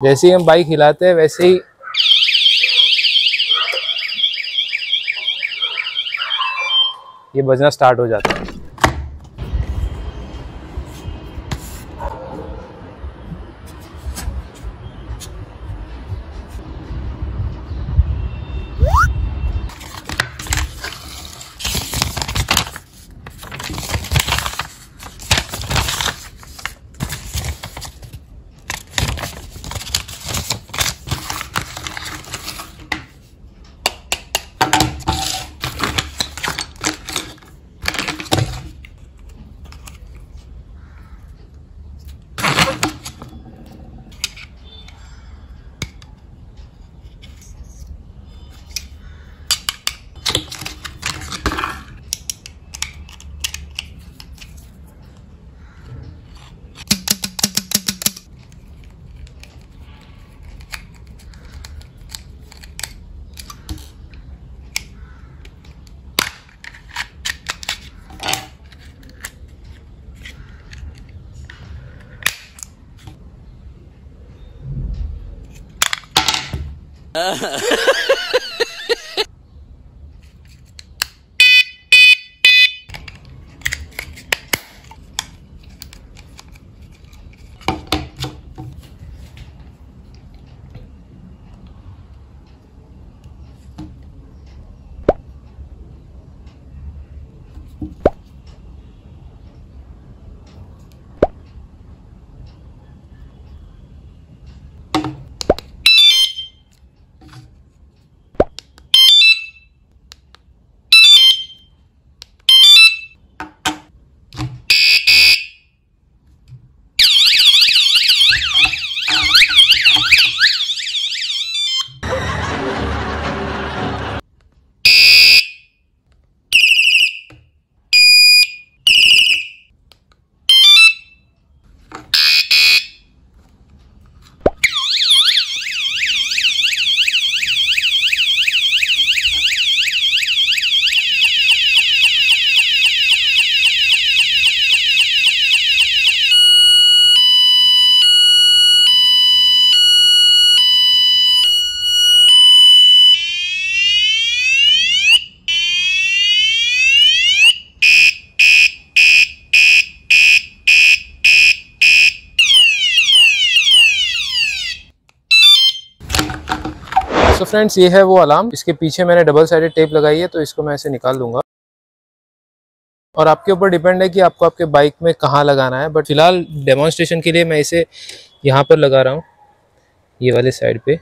जैसे ही हम बाइक हिलाते हैं वैसे ही ये बजना स्टार्ट हो जाता है। Uh, सो फ्रेंड्स, ये है वो अलार्म। इसके पीछे मैंने डबल साइडेड टेप लगाई है तो इसको मैं ऐसे निकाल दूँगा। और आपके ऊपर डिपेंड है कि आपको आपके बाइक में कहाँ लगाना है बट फ़िलहाल डेमोन्स्ट्रेशन के लिए मैं इसे यहाँ पर लगा रहा हूँ, ये वाले साइड पे।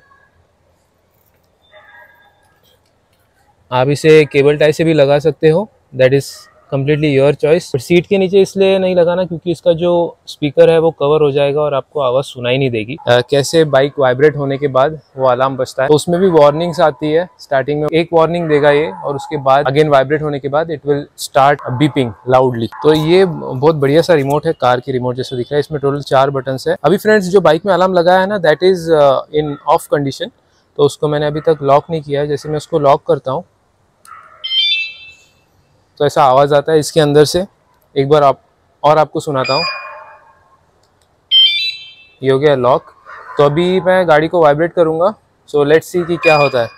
आप इसे केबल टाई से भी लगा सकते हो that is completely your choice seat के नीचे इसलिए नहीं लगाना क्योंकि इसका जो स्पीकर है वो कवर हो जाएगा और आपको आवाज़ सुनाई नहीं देगी। आ, कैसे बाइक वाइब्रेट होने के बाद वो अलार्म बजता है। तो उसमें भी वार्निंग्स आती है स्टार्टिंग में। एक वार्निंग देगा ये और उसके बाद अगेन वाइब्रेट होने के बाद it will start beeping loudly तो ये बहुत बढ़िया सा रिमोट है कार की रिमोट जैसा दिख रहा है। इसमें टोटल चार बटन है। अभी फ्रेंड्स जो बाइक में अलार्म लगाया है ना that is in off condition तो उसको मैंने अभी तक लॉक नहीं किया है। जैसे मैं उसको लॉक करता हूँ तो ऐसा आवाज़ आता है इसके अंदर से। एक बार आप, और आपको सुनाता हूँ। ये हो गया लॉक तो अभी मैं गाड़ी को वाइब्रेट करूँगा। सो लेट्स सी कि क्या होता है।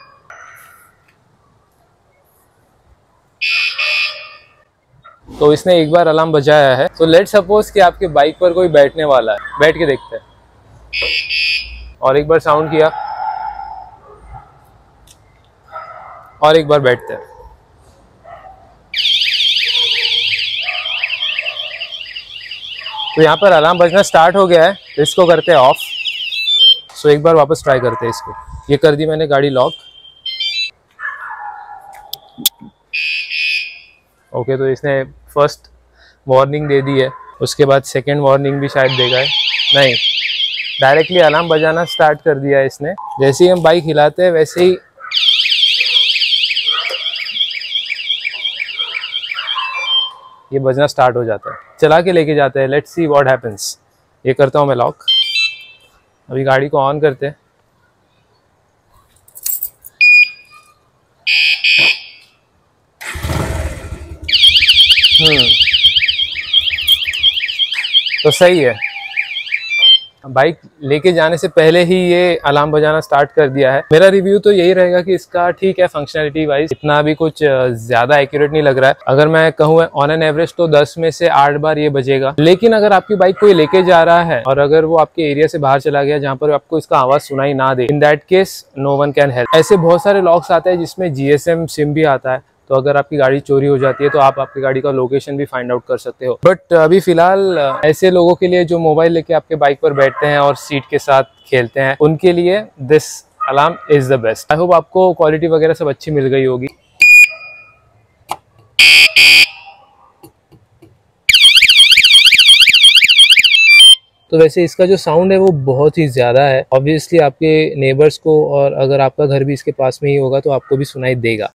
तो इसने एक बार अलार्म बजाया है। तो लेट सपोज़ कि आपके बाइक पर कोई बैठने वाला है। बैठ के देखते हैं। और एक बार साउंड किया। और एक बार बैठते हैं। तो यहाँ पर अलार्म बजना स्टार्ट हो गया है। तो इसको करते हैं ऑफ़ सो एक बार वापस ट्राई करते हैं इसको। ये कर दी मैंने गाड़ी लॉक ओके तो इसने फ़र्स्ट वार्निंग दे दी है। उसके बाद सेकंड वार्निंग भी शायद देगा है। नहीं। डायरेक्टली अलार्म बजाना स्टार्ट कर दिया है इसने। जैसे ही हम बाइक हिलाते हैं, वैसे ही ये बजना स्टार्ट हो जाता है। चला के लेके जाते हैं। लेट्स सी व्हाट हैपेंस ये करता हूँ मैं लॉक अभी गाड़ी को ऑन करते हैं। हम्म। तो सही है। बाइक लेके जाने से पहले ही ये अलार्म बजाना स्टार्ट कर दिया है। मेरा रिव्यू तो यही रहेगा कि इसका ठीक है फंक्शनलिटी वाइज इतना भी कुछ ज़्यादा एक्यूरेट नहीं लग रहा है। अगर मैं कहूँ ऑन एन एवरेज तो दस में से आठ बार ये बजेगा। लेकिन अगर आपकी बाइक कोई लेके जा रहा है और अगर वो आपके एरिया से बाहर चला गया जहाँ पर आपको इसका आवाज़ सुनाई ना दे in that case no one can help ऐसे बहुत सारे लॉक्स आते हैं जिसमें जीएसएम सिम भी आता है। तो अगर आपकी गाड़ी चोरी हो जाती है तो आप आपकी गाड़ी का लोकेशन भी फाइंड आउट कर सकते हो। बट अभी फ़िलहाल ऐसे लोगों के लिए जो मोबाइल लेके आपके बाइक पर बैठते हैं और सीट के साथ खेलते हैं, उनके लिए this alarm is the best I hope आपको क्वालिटी वगैरह सब अच्छी मिल गई होगी। तो वैसे इसका जो साउंड है, वो बहुत ही ज़्यादा है। ऑब्वियसली आपके नेबर्स को और अगर आपका घर भी इसके पास में ही होगा तो आपको भी सुनाई देगा।